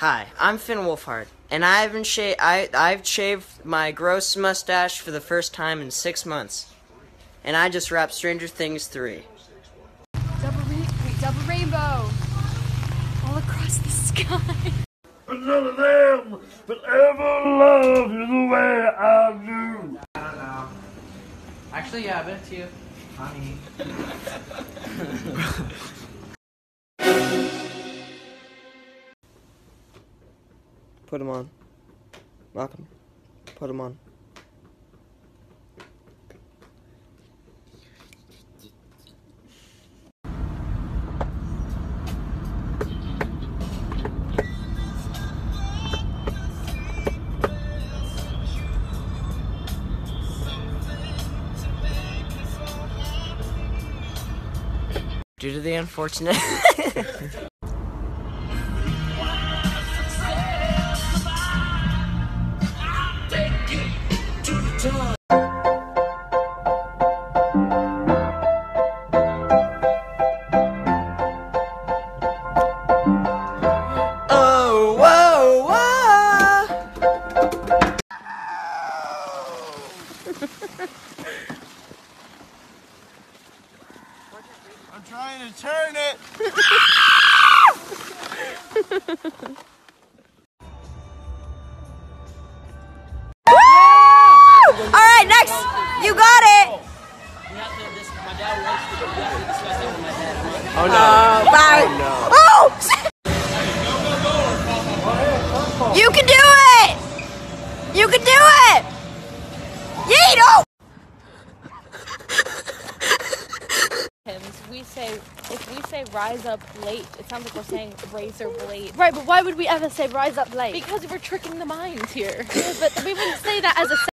Hi, I'm Finn Wolfhard, and I haven't sha- I I've shaved my gross mustache for the first time in six months, and I just wrapped Stranger Things three. Double, re- wait, double rainbow. All across the sky. But none of them will ever love you the way I don't know Actually, yeah, I bet it's you. Honey. Put them on. Welcome. Put them on. Due to the unfortunate All right, next. You got it. Oh no. Oh, bye. Oh. oh you can do it. You can do it. Yeet. Oh. we say if we say rise up late, it sounds like we're saying razor blade. Right, but why would we ever say rise up late? Because we're tricking the mind here. Yeah, but we wouldn't say that as a. se-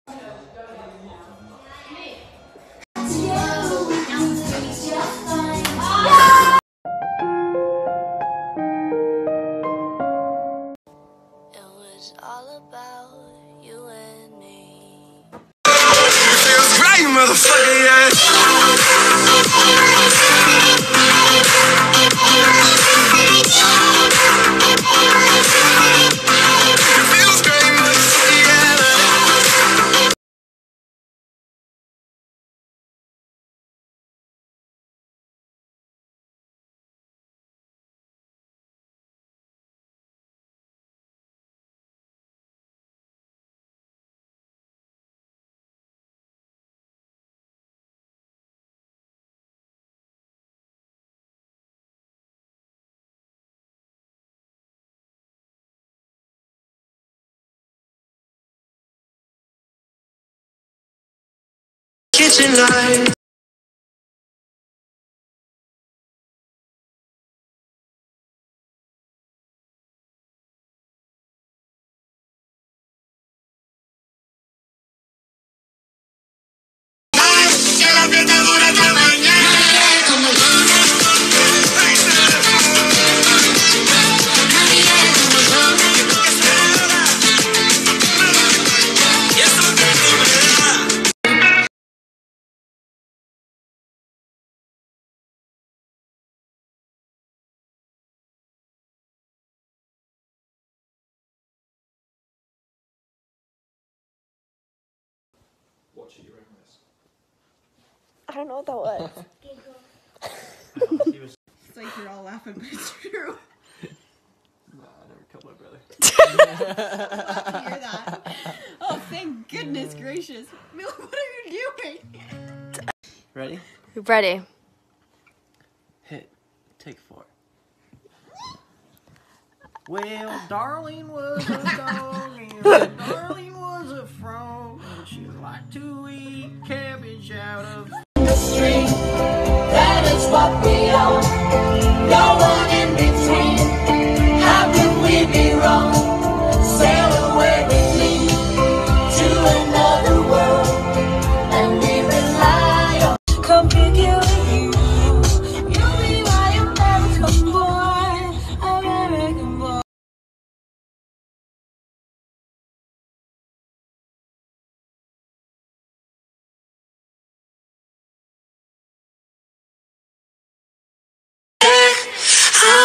It Kitchen light. I don't know what that was. It's like you're all laughing, but it's true. Nah, I never killed hear that. Oh, thank goodness gracious. Mila, what are you doing? Ready? Ready. Hit. Take four. Well, darling was a dog, and darling was a frog, and she liked to eat cabbage out of That is what we are. No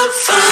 I'm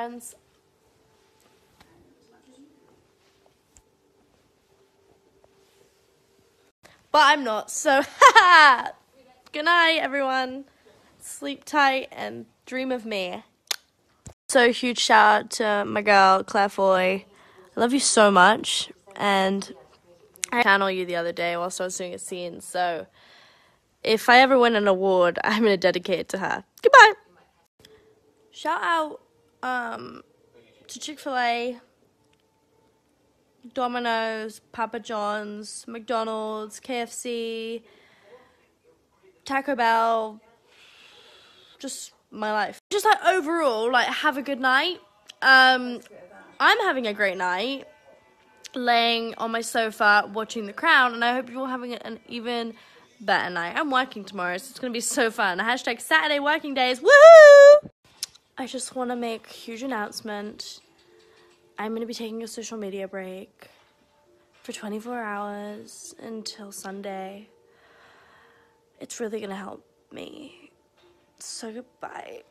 friends. But I'm not, so good night, everyone. Sleep tight and dream of me. So, huge shout out to my girl, Claire Foy. I love you so much, and I channel you the other day whilst I was doing a scene, so if I ever win an award, I'm gonna dedicate it to her. Goodbye. Shout out um, to Chick Fil A, Domino's, Papa John's, McDonald's, KFC, Taco Bell. Just my life. Just like overall, like have a good night. Um, I'm having a great night, laying on my sofa watching The Crown, and I hope you're all having an even better night. I'm working tomorrow, so it's gonna be so fun. Hashtag Saturday working days. Woohoo! I just want to make a huge announcement. I'm gonna be taking a social media break for 24 hours until Sunday. It's really gonna help me. So goodbye.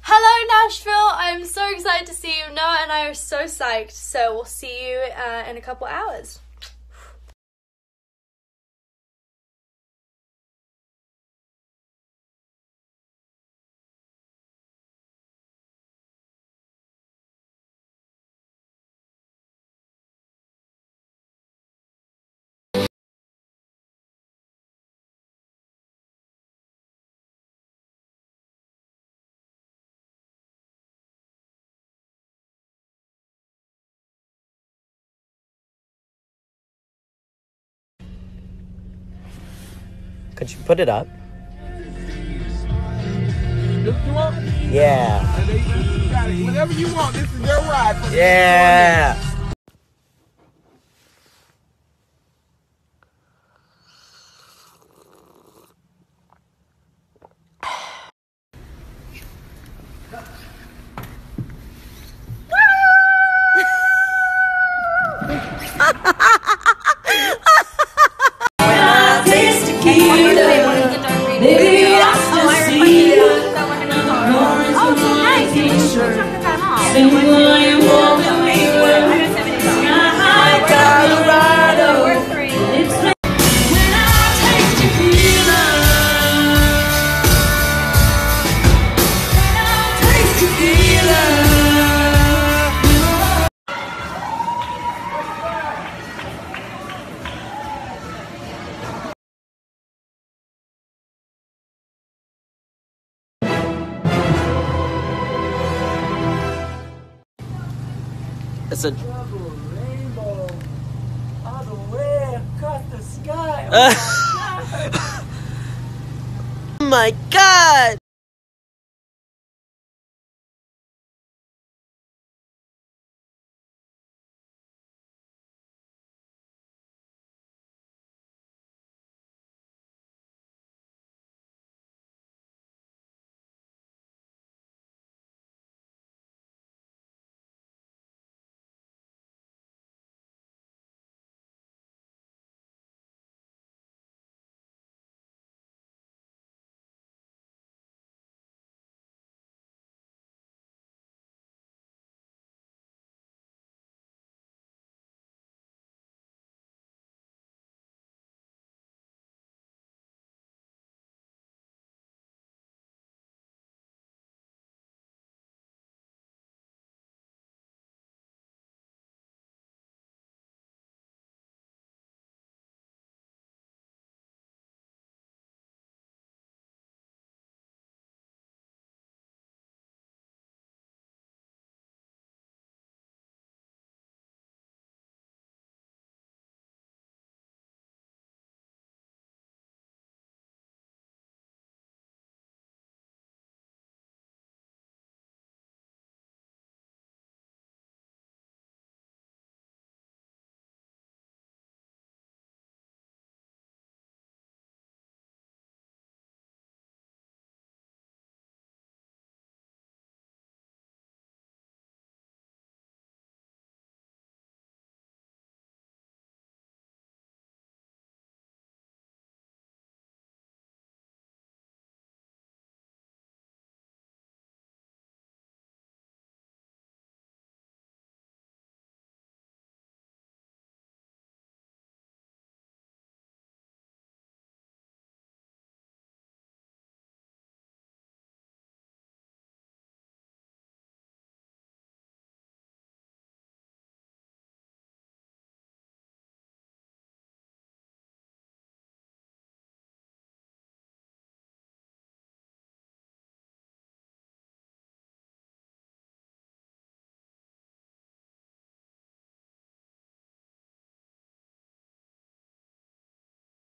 Hello, Nashville! I'm so excited to see you. Noah and I are so psyched. So we'll see you uh, in a couple hours. Could you put it up? Yeah. Whatever you want, this is your ride. For the Yeah. taste It's a. Rainbow all the way across the sky. oh my god! Oh